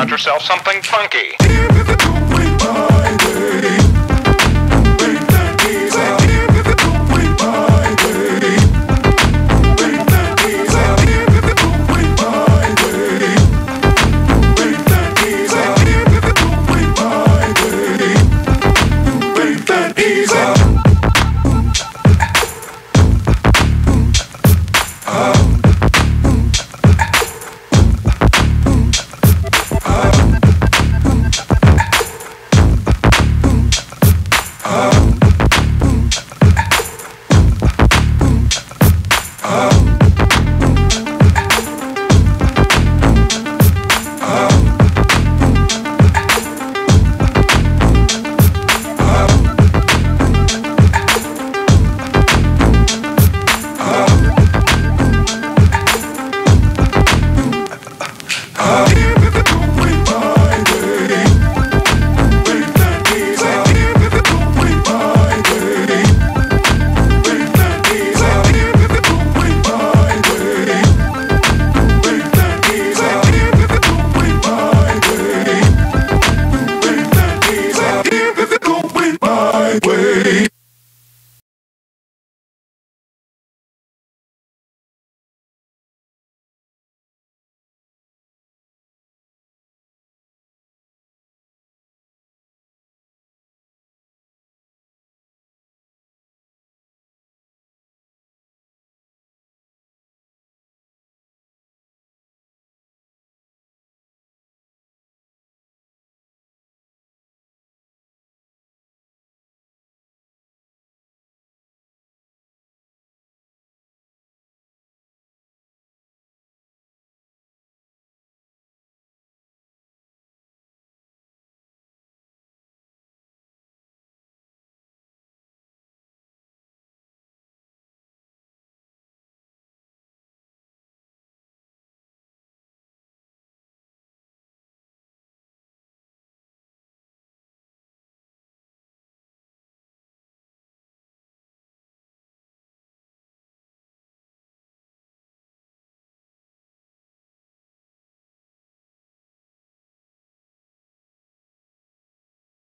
Got yourself something funky. Wait.